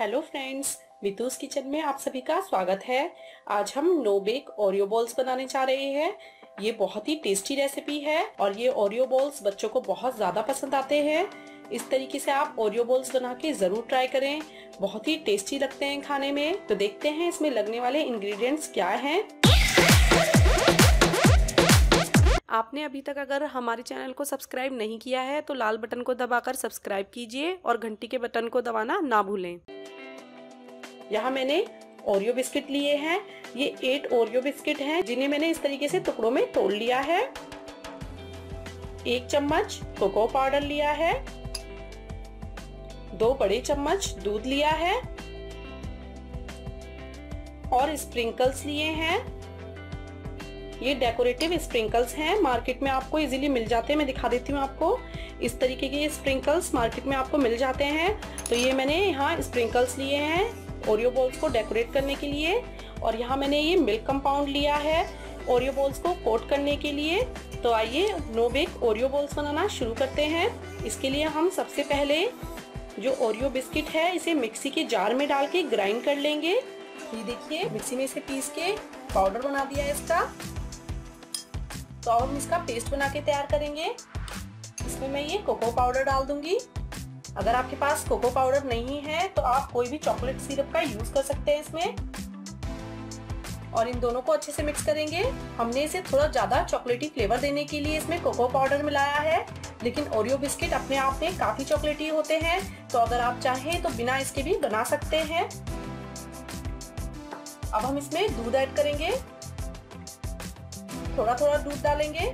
Hello friends मितूस kitchen में आप सभी का स्वागत है। आज हम नो बेक ओरियो बॉल्स बनाने जा रहे हैं। ये बहुत ही टेस्टी रेसिपी है और ये ओरियो बॉल्स बच्चों को बहुत ज़्यादा पसंद आते हैं। इस तरीके से आप ओरियो बॉल्स बना के ज़रूर ट्राई करें। बहुत ही टेस्टी लगते हैं खाने में। तो देखते हैं इसमें लगने वाले इंग्रेडिएंट्स क्या हैं। आपने अभी तक अगर हमारे चैनल को सब्सक्राइब नहीं किया है तो लाल बटन को दबाकर सब्सक्राइब कीजिए और घंटी के बटन को दबाना ना भूलें। यहाँ मैंने ओरियो बिस्किट लिए हैं। ये एट ओरियो बिस्किट हैं, जिन्हें मैंने इस तरीके से टुकड़ों में तोड़ लिया है। एक चम्मच कोको पाउडर लिया है। दो बड़े चम्मच दूध लिया है। और स्प्रिंकल्स लिए हैं। ये डेकोरेटिव स्प्रिंकल्स हैं। मार्केट में आपको इजीली मिल जाते हैं। मैं दिखा देती हूँ आपको। इस तरीके के ये स्प्रिंकल्स मार्केट में आपको मिल जाते हैं। तो ये मैंने यहाँ स्प्रिंकल्स लिए हैं ओरियो बॉल्स को डेकोरेट करने के लिए। और यहाँ मैंने ये मिल्क कंपाउंड लिया है ओरियो बॉल्स को कोट करने के लिए। तो आइए नो बेक ओरियो बॉल्स बनाना शुरू करते हैं। इसके लिए हम सबसे पहले जो ओरियो बिस्किट है, इसे मिक्सी के जार में डाल के ग्राइंड कर लेंगे। ये देखिए, मिक्सी में इसे पीस के पाउडर बना दिया है इसका। अब हम इसका पेस्ट बना के तैयार करेंगे। इसमें मैं ये कोको पाउडर डाल दूँगी। अगर आपके पास कोको पाउडर नहीं है तो आप कोई भी चॉकलेट सिरप का यूज़ कर सकते हैं इसमें। और इन दोनों को अच्छे से मिक्स करेंगे। हमने इसे थोड़ा ज़्यादा चॉकलेटी फ्लेवर देने के लिए इसमें कोको पाउडर मिलाया है। लेकिन ओरियो बिस्किट अपने आप में काफ़ी चॉकलेटी होते हैं। तो अगर आप चाहें तो बिना इसके भी बना सकते हैं। अब हम इसमें दूध ऐड करेंगे। थोड़ा थोड़ा दूध डालेंगे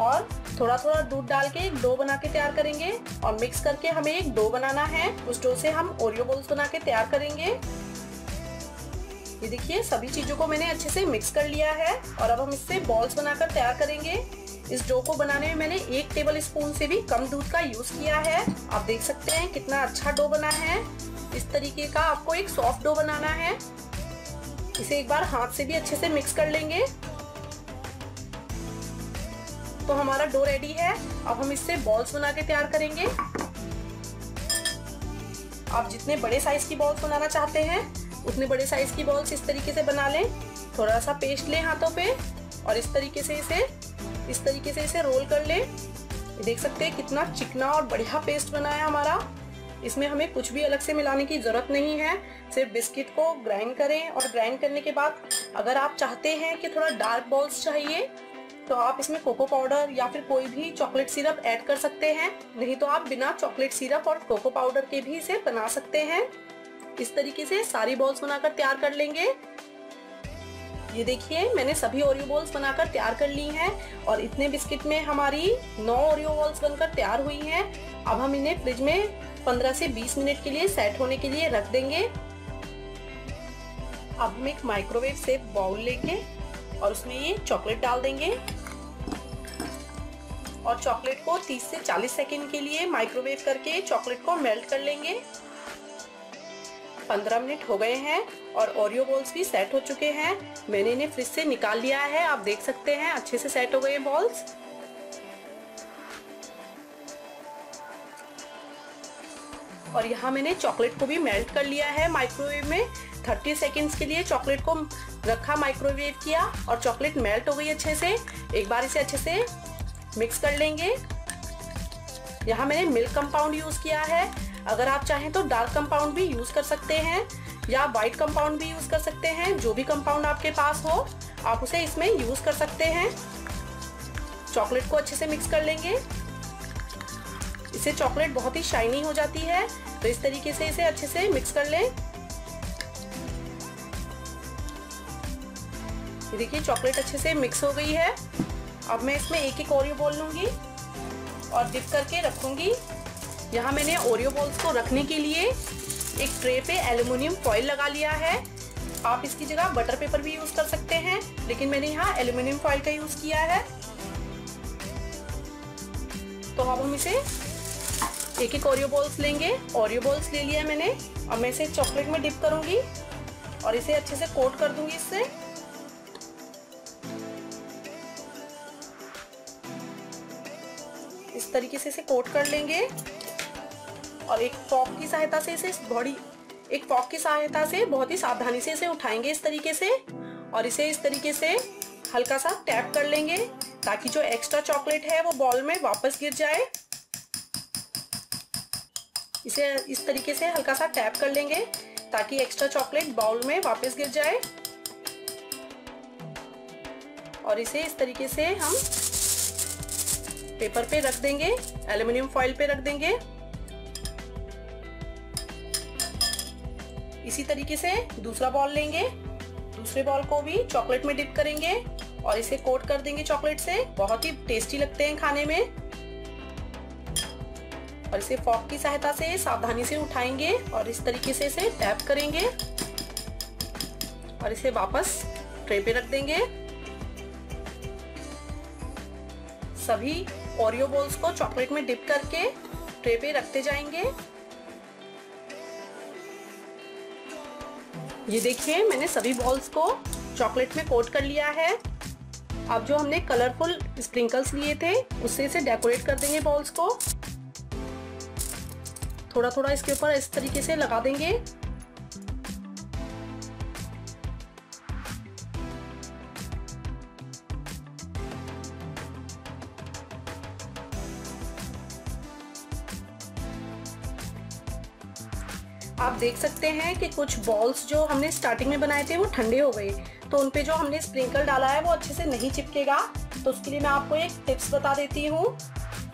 और थोड़ा थोड़ा दूध डाल के एक डो बना के तैयार करेंगे और मिक्स करके हमें एक डो बनाना है। उस डो से हम ओरियो बॉल्स बना के तैयार करेंगे। ये देखिए, सभी चीज़ों को मैंने अच्छे से मिक्स कर लिया है और अब हम इससे बॉल्स बनाकर तैयार करेंगे। इस डो को बनाने में मैंने एक टेबल स्पून से भी कम दूध का यूज़ किया है। आप देख सकते हैं कितना अच्छा डो बना है। इस तरीके का आपको एक सॉफ्ट डो बनाना है। इसे एक बार हाथ से भी अच्छे से मिक्स कर लेंगे। तो हमारा डो रेडी है। अब हम इससे बॉल्स बना के तैयार करेंगे। आप जितने बड़े साइज़ की बॉल्स बनाना चाहते हैं, उतने बड़े साइज़ की बॉल्स इस तरीके से बना लें। थोड़ा सा पेस्ट लें हाथों पे और इस तरीके से इसे, इस तरीके से इसे रोल कर लें। देख सकते हैं कितना चिकना और बढ़िया पेस्ट बना है हमारा। इसमें हमें कुछ भी अलग से मिलाने की ज़रूरत नहीं है। सिर्फ़ बिस्किट को ग्राइंड करें और ग्राइंड करने के बाद अगर आप चाहते हैं कि थोड़ा डार्क बॉल्स चाहिए तो आप इसमें कोको पाउडर या फिर कोई भी चॉकलेट सिरप ऐड कर सकते हैं। नहीं तो आप बिना चॉकलेट सिरप और कोको पाउडर के भी इसे बना सकते हैं। इस तरीके से सारी बॉल्स बनाकर तैयार कर लेंगे। ये देखिए, मैंने सभी ओरियो बॉल्स बनाकर तैयार कर ली हैं और इतने बिस्किट में हमारी नौ ओरियो बॉल्स बनकर तैयार हुई हैं। अब हम इन्हें फ्रिज में 15 से 20 मिनट के लिए सेट होने के लिए रख देंगे। अब हम एक माइक्रोवेव सेफ़ बाउल लेके और उसमें ये चॉकलेट डाल देंगे। और चॉकलेट को 30 से 40 सेकेंड के लिए माइक्रोवेव करके चॉकलेट को मेल्ट कर लेंगे। 15 मिनट हो गए हैं और ओरियो बॉल्स भी सेट हो चुके हैं। मैंने इन्हें फ्रिज से निकाल लिया है, आप देख सकते हैं, अच्छे से सेट हो गए बॉल्स। और यहाँ मैंने चॉकलेट को भी मेल्ट कर लिया है माइक्रोवेव में। 30 सेकेंड्स के लिए चॉकलेट को रखा माइक्रोवेव किया और चॉकलेट मेल्ट हो गई अच्छे से। एक बार इसे अच्छे से मिक्स कर लेंगे। यहाँ मैंने मिल्क कंपाउंड यूज़ किया है। अगर आप चाहें तो डार्क कंपाउंड भी यूज़ कर सकते हैं या व्हाइट कंपाउंड भी यूज़ कर सकते हैं, जो भी कंपाउंड आपके पास हो, आप उसे इसमें यूज़ कर सकते हैं। चॉकलेट को अच्छे से मिक्स कर लेंगे। इससे चॉकलेट बहुत ही शाइनी हो जाती है तो इस तरीके से इसे अच्छे से मिक्स कर लें। देखिए चॉकलेट अच्छे से मिक्स हो गई है। अब मैं इसमें एक एक ओरियो बॉल लूँगी और डिप करके रखूँगी। यहाँ मैंने ओरियो बॉल्स को रखने के लिए एक ट्रे पे एल्यूमिनियम फॉइल लगा लिया है। आप इसकी जगह बटर पेपर भी यूज़ कर सकते हैं, लेकिन मैंने यहाँ एल्यूमिनियम फॉइल का यूज़ किया है। तो अब हम इसे एक एक ओरियो बॉल्स लेंगे। ओरियो बॉल्स ले लिया मैंने। अब मैं इसे चॉकलेट में डिप करूँगी और इसे अच्छे से कोट कर दूँगी इससे। तरीके से इसे कोट कर लेंगे। और एक फॉक की सहायता से इसे बॉडी, एक फॉक की सहायता से बहुत ही सावधानी से इसे उठाएँगे इस तरीके से। और इसे इस तरीके से हल्का सा टैप कर लेंगे ताकि जो एक्स्ट्रा चॉकलेट है वो बॉल में वापस गिर जाए। इसे इस तरीके से हल्का सा टैप कर लेंगे ताकि एक्स्ट्रा चॉकलेट बाउल में वापस गिर जाए। और इसे इस तरीके से हम पेपर पे रख देंगे, एल्यूमिनियम फॉइल पे रख देंगे। इसी तरीके से दूसरा बॉल लेंगे, दूसरे बॉल को भी चॉकलेट में डिप करेंगे और इसे कोट कर देंगे चॉकलेट से। बहुत ही टेस्टी लगते हैं खाने में। और इसे फॉक की सहायता से सावधानी से उठाएँगे और इस तरीके से इसे टैप करेंगे। और इसे वापस ट्रे पे रख देंगे। सभी ओरियो बॉल्स को चॉकलेट में डिप करके ट्रे पे रखते जाएँगे। ये देखिए, मैंने सभी बॉल्स को चॉकलेट में कोट कर लिया है। अब जो हमने कलरफुल स्प्रिंकल्स लिए थे, उससे इसे डेकोरेट कर देंगे बॉल्स को। थोड़ा थोड़ा इसके ऊपर इस तरीके से लगा देंगे। देख सकते हैं कि कुछ बॉल्स जो हमने स्टार्टिंग में बनाए थे, वो ठंडे हो गए। तो उन पे जो हमने स्प्रिंकल डाला है, वो अच्छे से नहीं चिपकेगा। तो उसके लिए मैं आपको एक टिप्स बता देती हूँ।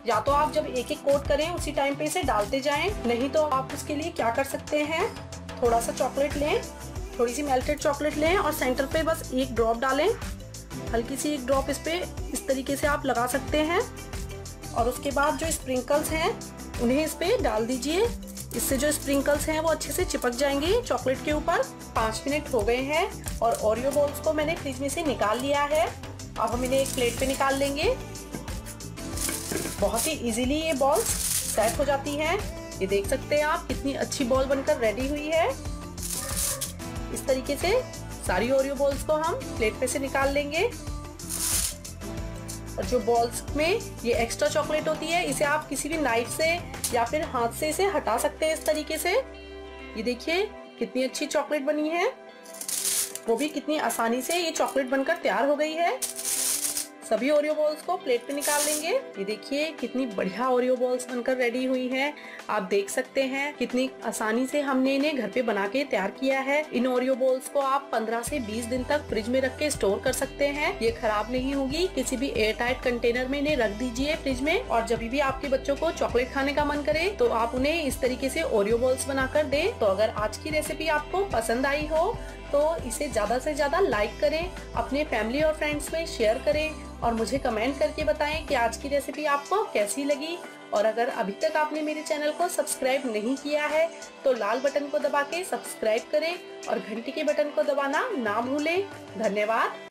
या तो आप जब एक एक कोट करें, उसी टाइम पे इसे डालते जाएँ। नहीं तो आप उसके लिए क्या कर सकते हैं थोड़ा सा चॉकलेट लें थोड़ी सी मेल्टेड चॉकलेट लें और सेंटर पे बस एक ड्रॉप डालें। हल्की सी एक ड्रॉप इस पे इस तरीके से आप लगा सकते हैं। और उसके बाद जो स्प्रिंकल्स हैं, उन्हें इस पे डाल दीजिए। इससे जो स्प्रिंकल्स हैं, वो अच्छे से चिपक जाएँगे। चॉकलेट के ऊपर पाँच मिनट हो गए हैं और ओरियो बॉल्स को मैंने फ्रिज में से निकाल लिया है। अब हम इन्हें एक प्लेट पे निकाल लेंगे। बहुत ही इजीली ये बॉल्स सेट हो जाती हैं। ये देख सकते हैं आप कितनी अच्छी बॉल बनकर रेडी हुई है। इस तरीके से सारी ओरियो बॉल्स को हम प्लेट पे से निकाल लेंगे। और जो बॉल्स में ये एक्स्ट्रा चॉकलेट होती है, इसे आप किसी भी नाइफ से या फिर हाथ से इसे हटा सकते हैं इस तरीके से। ये देखिए, कितनी अच्छी चॉकलेट बनी है। वो भी कितनी आसानी से ये चॉकलेट बनकर तैयार हो गई है। सभी ओरियो बॉल्स को प्लेट पे निकाल लेंगे। ये देखिए, कितनी बढ़िया ओरियो बॉल्स बनकर रेडी हुई हैं। आप देख सकते हैं कितनी आसानी से हमने इन्हें घर पे बना के तैयार किया है। इन ओरियो बॉल्स को आप 15 से 20 दिन तक फ्रिज में रख के स्टोर कर सकते हैं। ये खराब नहीं होगी। किसी भी एयर टाइट कंटेनर में इन्हें रख दीजिए फ्रिज में। और जब भी आपके बच्चों को चॉकलेट खाने का मन करे तो आप उन्हें इस तरीके से ओरियो बॉल्स बनाकर दे। तो अगर आज की रेसिपी आपको पसंद आई हो तो इसे ज़्यादा से ज़्यादा लाइक करें, अपने फैमिली और फ्रेंड्स में शेयर करें। और मुझे कमेंट करके बताएँ कि आज की रेसिपी आपको कैसी लगी। और अगर अभी तक आपने मेरे चैनल को सब्सक्राइब नहीं किया है तो लाल बटन को दबा के सब्सक्राइब करें और घंटी के बटन को दबाना ना भूलें। धन्यवाद।